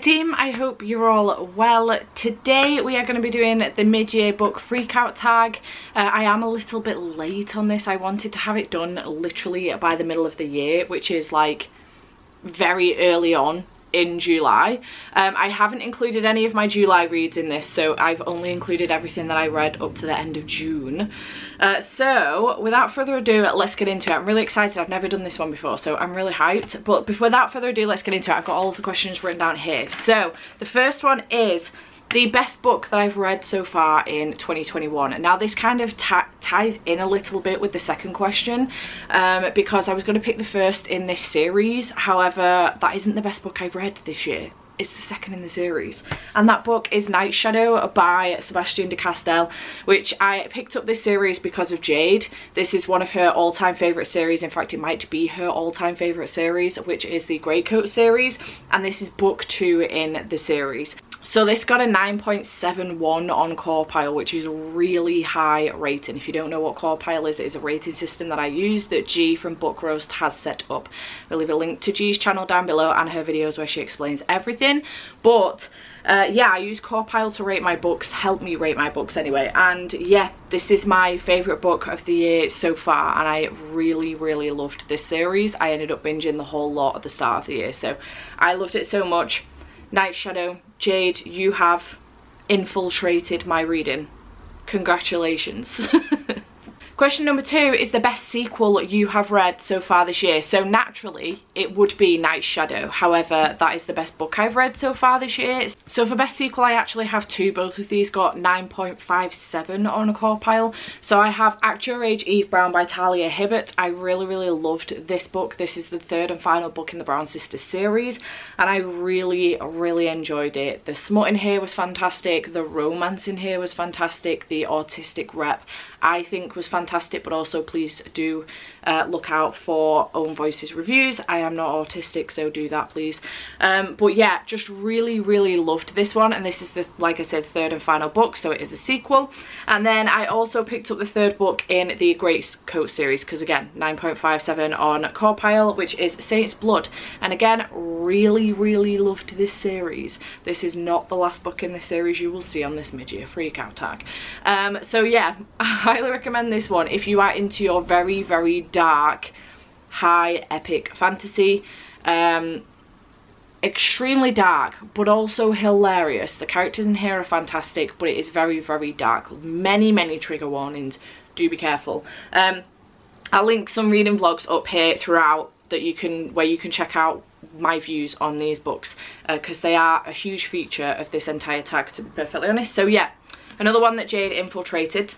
team, I hope you're all well. Today we are going to be doing the mid-year book freakout tag. Uh, I am a little bit late on this. I wanted to have it done literally by the middle of the year, which is like very early on in July. Um, I haven't included any of my July reads in this, so I've only included everything that I read up to the end of June. Uh, so, without further ado, let's get into it. I'm really excited. I've never done this one before, so I'm really hyped. But before, without further ado, let's get into it. I've got all of the questions written down here. So, the first one is the best book that I've read so far in 2021. Now this kind of ties in a little bit with the second question um, because I was going to pick the first in this series. However, that isn't the best book I've read this year. It's the second in the series. And that book is Night Shadow by Sebastien de Castell, which I picked up this series because of Jade. This is one of her all-time favourite series. In fact, it might be her all-time favourite series, which is the Greatcoat series. And this is book two in the series. So this got a 9.71 on CAWPILE, which is a really high rating. If you don't know what CAWPILE is, it is a rating system that I use that G from Book Roast has set up. I'll leave a link to G's channel down below and her videos where she explains everything. But uh, yeah, I use CAWPILE to rate my books, help me rate my books anyway. And yeah, this is my favourite book of the year so far and I really, really loved this series. I ended up binging the whole lot at the start of the year. So I loved it so much. Night Shadow, Jade, you have infiltrated my reading. Congratulations. Question number two is the best sequel you have read so far this year. So naturally, it would be Night Shadow. However, that is the best book I've read so far this year. So for best sequel, I actually have two. Both of these got 9.57 on CAWPILE. So I have Act Your Age Eve Brown by Talia Hibbert. I really, really loved this book. This is the third and final book in the Brown Sisters series. And I really, really enjoyed it. The smut in here was fantastic. The romance in here was fantastic. The autistic rep I think was fantastic but also please do uh, look out for Own Voices reviews. I am not autistic so do that please. Um, but yeah just really really loved this one and this is the like I said third and final book so it is a sequel and then I also picked up the third book in the Great Coat series because again 9.57 on CAWPILE which is Saint's Blood and again really really loved this series. This is not the last book in this series you will see on this mid-year freakout tag. Um, so yeah I highly recommend this one if you are into your very, very dark, high epic fantasy. Um, extremely dark but also hilarious. The characters in here are fantastic but it is very very dark. Many many trigger warnings. Do be careful. Um i'll link some reading vlogs up here throughout that you can where you can check out my views on these books because uh, they are a huge feature of this entire tag to be perfectly honest so yeah another one that jade infiltrated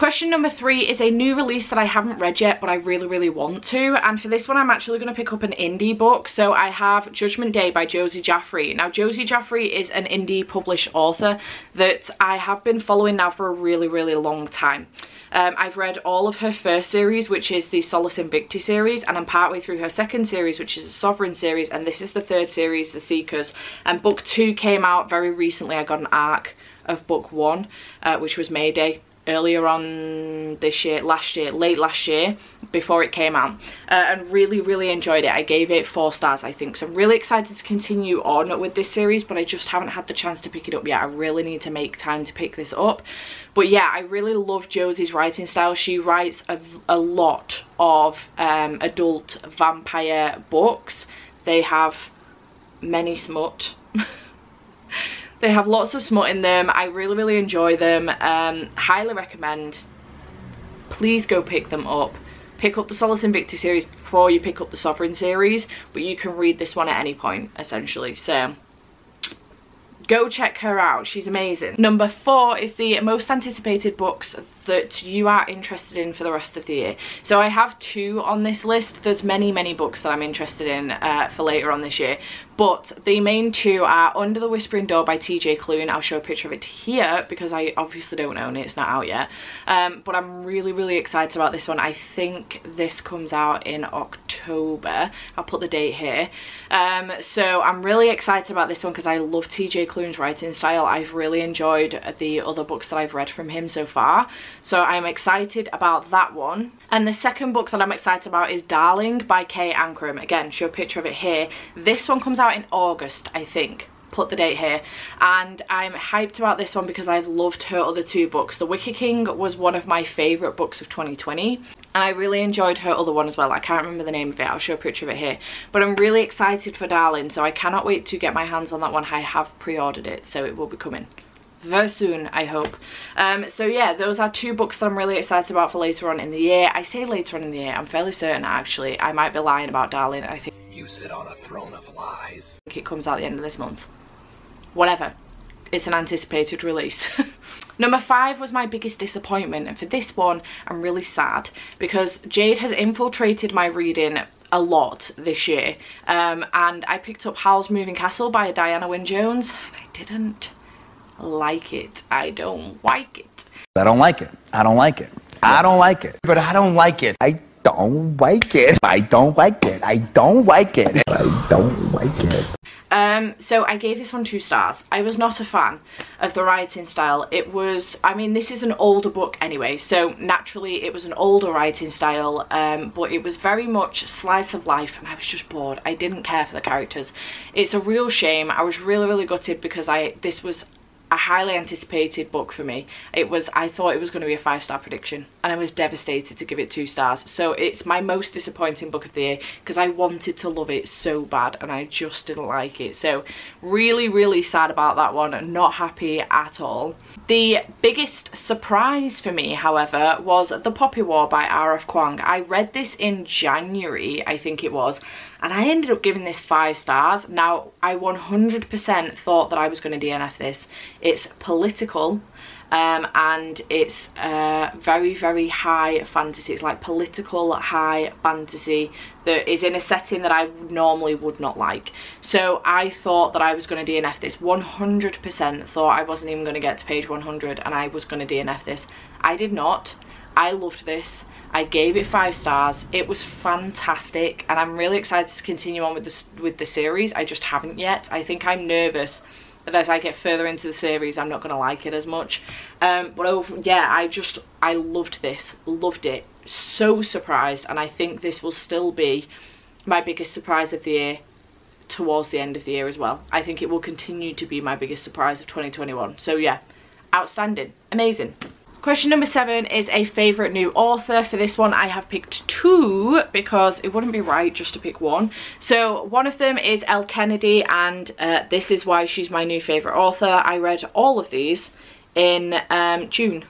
Question number three is a new release that I haven't read yet, but I really, really want to. And for this one, I'm actually going to pick up an indie book. So I have Judgment Day by Josie Jaffrey. Now, Josie Jaffrey is an indie published author that I have been following now for a really, really long time. Um, I've read all of her first series, which is the Solis Invicti series, and I'm partway through her second series, which is the Sovereign series, and this is the third series, The Seekers. And book two came out very recently. I got an arc of book one, uh, which was Mayday earlier on this year, last year, late last year, before it came out, uh, and really, really enjoyed it. I gave it four stars, I think. So I'm really excited to continue on with this series, but I just haven't had the chance to pick it up yet. I really need to make time to pick this up. But yeah, I really love Josie's writing style. She writes a, a lot of um, adult vampire books. They have many smut. They have lots of smut in them. I really, really enjoy them. Um, highly recommend. Please go pick them up. Pick up the Solis Invicti series before you pick up the Sovereign series, but you can read this one at any point, essentially. So, go check her out. She's amazing. Number four is the most anticipated books that you are interested in for the rest of the year. So I have two on this list. There's many, many books that I'm interested in uh, for later on this year. But the main two are Under the Whispering Door by TJ Klune. I'll show a picture of it here because I obviously don't own it. It's not out yet. Um, but I'm really, really excited about this one. I think this comes out in October. I'll put the date here. Um, so I'm really excited about this one because I love TJ Klune's writing style. I've really enjoyed the other books that I've read from him so far. So I'm excited about that one. And the second book that I'm excited about is Darling by Kay Ancrum. Again, show a picture of it here. This one comes out in August, I think. put the date here and I'm hyped about this one because I've loved her other two books. The Wicker King was one of my favourite books of 2020 and I really enjoyed her other one as well. I can't remember the name of it, I'll show a picture of it here. But I'm really excited for Darling so I cannot wait to get my hands on that one. I have pre-ordered it so it will be coming very soon I hope um so yeah those are two books that i'm really excited about for later on in the year i say later on in the year i'm fairly certain actually i might be lying about darling i think sit on a throne of lies it comes out the end of this month whatever it's an anticipated release Number five was my biggest disappointment and for this one I'm really sad because Jade has infiltrated my reading a lot this year um, and I picked up Howl's Moving Castle by Diana Wynne Jones and I didn't like it. I don't like it. I don't like it. I don't like it. I don't like it. But I don't like it. I don't like it. I don't like it. I don't like it. I don't like it. Um, so I gave this one two stars. I was not a fan of the writing style. It was, I mean, this is an older book anyway, so naturally it was an older writing style, um, but it was very much slice of life and I was just bored. I didn't care for the characters. It's a real shame. I was really, really gutted because I this was a highly anticipated book for me. It was, I thought it was going to be a five star prediction and I was devastated to give it two stars. So it's my most disappointing book of the year because I wanted to love it so bad and I just didn't like it. So really, really sad about that one. And not happy at all. The biggest surprise for me, however, was The Poppy War by R.F. Kuang. I read this in January, I think it was, and I ended up giving this five stars. Now, I 100% thought that I was going to DNF this. It's political um, and it's uh, very, very high fantasy. It's like political high fantasy that is in a setting that I normally would not like. So I thought that I was going to DNF this. 100% thought I wasn't even going to get to page 100 and I was going to DNF this. I did not. I loved this. I gave it five stars. It was fantastic and I'm really excited to continue on with this with the series. I just haven't yet. I think I'm nervous that as I get further into the series I'm not going to like it as much. Um, but over, yeah, I just, I loved this. Loved it. So surprised and I think this will still be my biggest surprise of the year towards the end of the year as well. I think it will continue to be my biggest surprise of 2021. So yeah, outstanding. Amazing. Question number seven is a favourite new author. For this one, I have picked two because it wouldn't be right just to pick one. So one of them is Elle Kennedy and uh, this is why she's my new favourite author. I read all of these in um, June,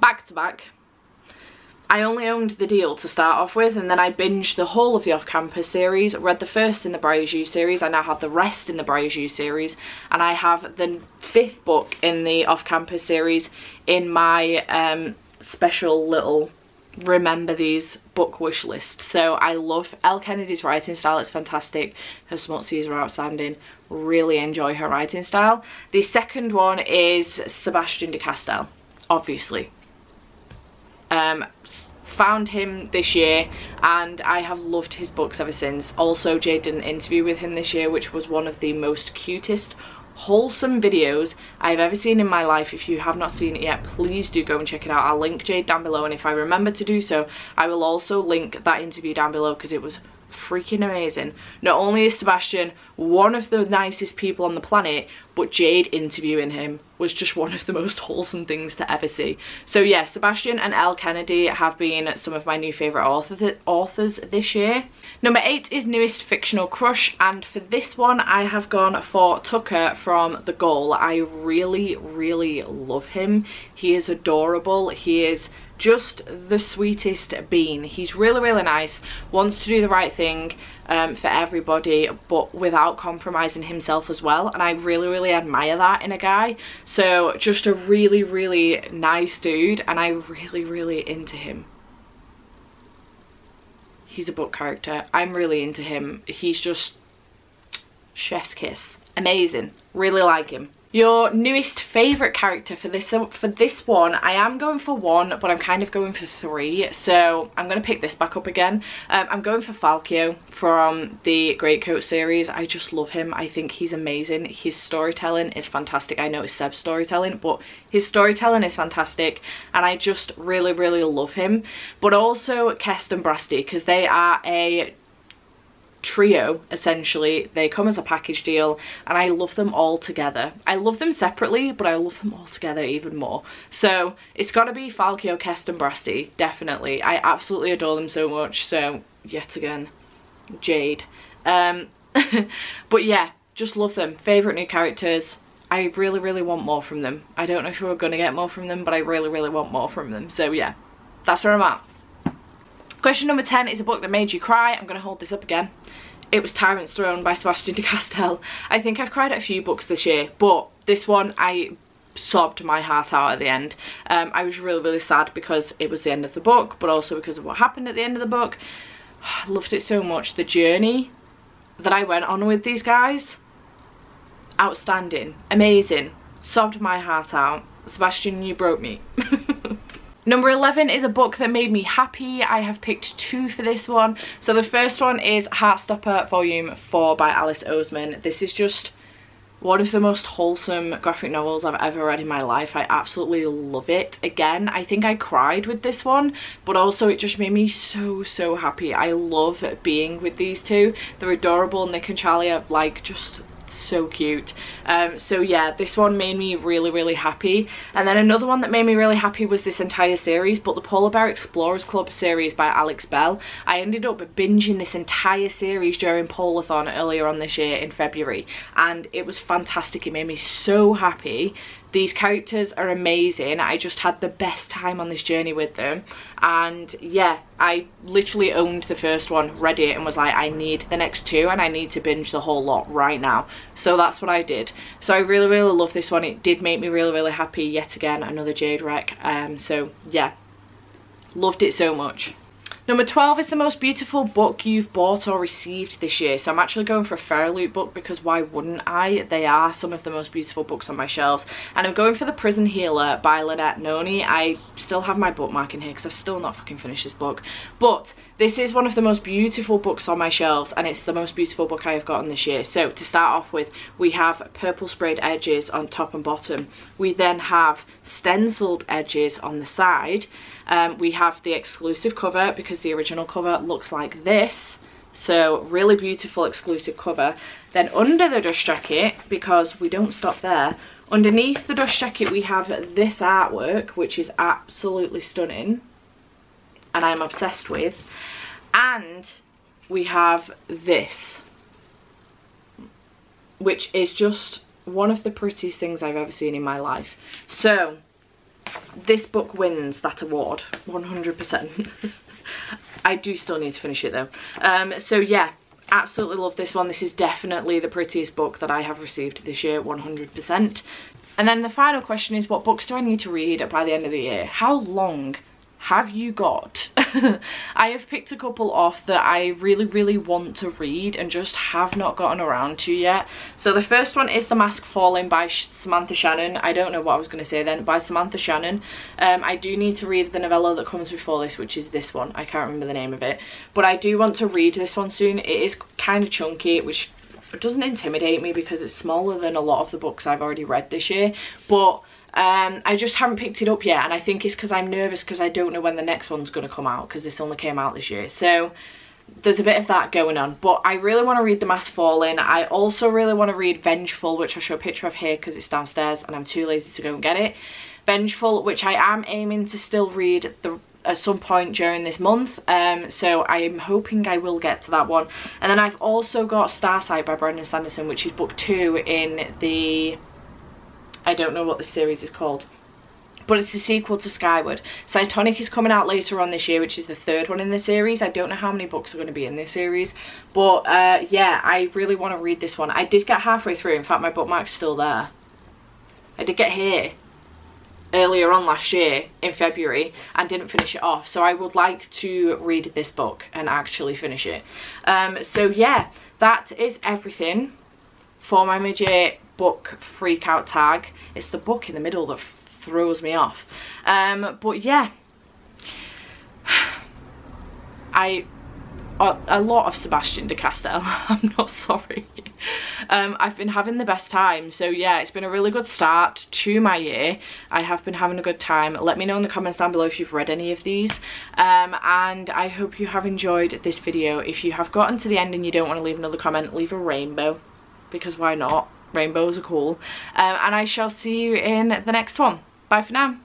back to back. I only owned the deal to start off with and then I binged the whole of the off-campus series, read the first in the Briar series, I now have the rest in the Briar series and I have the fifth book in the off-campus series in my um, special little remember these book wish list. So I love Elle Kennedy's writing style, it's fantastic. Her smutsies are outstanding. Really enjoy her writing style. The second one is Sebastien de Castell, obviously um, found him this year and I have loved his books ever since. Also Jade did an interview with him this year which was one of the most cutest wholesome videos I've ever seen in my life. If you have not seen it yet, please do go and check it out. I'll link Jade down below and if I remember to do so, I will also link that interview down below because it was freaking amazing. Not only is Sebastien one of the nicest people on the planet, but Jade interviewing him was just one of the most wholesome things to ever see. So yeah, Sebastien and Elle Kennedy have been some of my new favourite author authors this year. Number eight is Newest Fictional Crush, and for this one I have gone for Tucker from The Goal. I really, really love him. He is adorable. He is just the sweetest bean. He's really, really nice, wants to do the right thing um, for everybody, but without compromising himself as well. And I really, really admire that in a guy. So just a really, really nice dude, and I really, really into him. He's a book character. I'm really into him. He's just chef's kiss. Amazing. Really like him. Your newest favourite character for this for this one, I am going for one, but I'm kind of going for three. So I'm going to pick this back up again. Um, I'm going for Falcio from the Greatcoat series. I just love him. I think he's amazing. His storytelling is fantastic. I know it's Seb's storytelling, but his storytelling is fantastic. And I just really, really love him. But also Kest and Brasti, because they are a trio essentially. They come as a package deal and I love them all together. I love them separately but I love them all together even more. So it's got to be Falcio, Kest and Brasti definitely. I absolutely adore them so much so yet again Jade. Um but yeah just love them. Favorite new characters. I really, really want more from them. I don't know if we're going to get more from them, but I really, really want more from them. So yeah, that's where I'm at. Question number 10 is a book that made you cry. I'm going to hold this up again. It was Tyrant's Throne by Sebastien de Castell. I think I've cried at a few books this year, but this one I sobbed my heart out at the end. Um, I was really, really sad because it was the end of the book, but also because of what happened at the end of the book. I loved it so much. The journey that I went on with these guys outstanding, amazing, sobbed my heart out. Sebastien, you broke me. Number 11 is a book that made me happy. I have picked two for this one. So the first one is Heartstopper Volume 4 by Alice Oseman. This is just one of the most wholesome graphic novels I've ever read in my life. I absolutely love it. Again, I think I cried with this one, but also it just made me so, so happy. I love being with these two. They're adorable. Nick and Charlie are like just so cute. Um, so yeah this one made me really really happy. And then another one that made me really happy was this entire series but the polar bear explorers club series by alex bell. I ended up binging this entire series during Polarthon earlier on this year in february and it was fantastic. It made me so happy these characters are amazing. I just had the best time on this journey with them. And yeah, I literally owned the first one, read it and was like, I need the next two and I need to binge the whole lot right now. So that's what I did. So I really, really love this one. It did make me really, really happy yet again, another Jade Wreck. Um, so yeah, loved it so much. Number 12 is the most beautiful book you've bought or received this year. So I'm actually going for a Fairyloot book because why wouldn't I? They are some of the most beautiful books on my shelves. And I'm going for The Prison Healer by Lynette Noni. I still have my bookmark in here because I've still not fucking finished this book. But this is one of the most beautiful books on my shelves and it's the most beautiful book I have gotten this year. So to start off with, we have purple sprayed edges on top and bottom. We then have stenciled edges on the side um, we have the exclusive cover because the original cover looks like this. So really beautiful exclusive cover. Then under the dust jacket, because we don't stop there, underneath the dust jacket we have this artwork, which is absolutely stunning. And I'm obsessed with. And we have this, which is just one of the prettiest things I've ever seen in my life. So this book wins that award 100% I do still need to finish it though. Um, so yeah absolutely love this one. This is definitely the prettiest book that I have received this year 100% and then the final question is what books do I need to read by the end of the year? How long have you got? I have picked a couple off that I really, really want to read and just have not gotten around to yet. So the first one is The Mask Falling by Samantha Shannon. I don't know what I was going to say then, by Samantha Shannon. Um, I do need to read the novella that comes before this, which is this one. I can't remember the name of it. But I do want to read this one soon. It is kind of chunky, which doesn't intimidate me because it's smaller than a lot of the books I've already read this year. But um, I just haven't picked it up yet and I think it's because I'm nervous because I don't know when the next one's going to come out because this only came out this year. So there's a bit of that going on but I really want to read The Mask Falling. I also really want to read Vengeful which I'll show a picture of here because it's downstairs and I'm too lazy to go and get it. Vengeful which I am aiming to still read the at some point during this month um, so I'm hoping I will get to that one and then I've also got Starsight by Brandon Sanderson which is book two in the I don't know what the series is called but it's the sequel to Skyward. Cytonic is coming out later on this year, which is the third one in the series. I don't know how many books are going to be in this series, but uh, yeah, I really want to read this one. I did get halfway through, in fact my bookmark's still there. I did get here earlier on last year in February and didn't finish it off, so I would like to read this book and actually finish it. Um, so yeah, that is everything for my midget book freak out tag. It's the book in the middle that throws me off. Um, but yeah, I a lot of Sebastien de Castell. I'm not sorry. Um, I've been having the best time. So yeah, it's been a really good start to my year. I have been having a good time. Let me know in the comments down below if you've read any of these. Um, and I hope you have enjoyed this video. If you have gotten to the end and you don't want to leave another comment, leave a rainbow. Because why not? Rainbows are cool. Um, and I shall see you in the next one. Bye for now.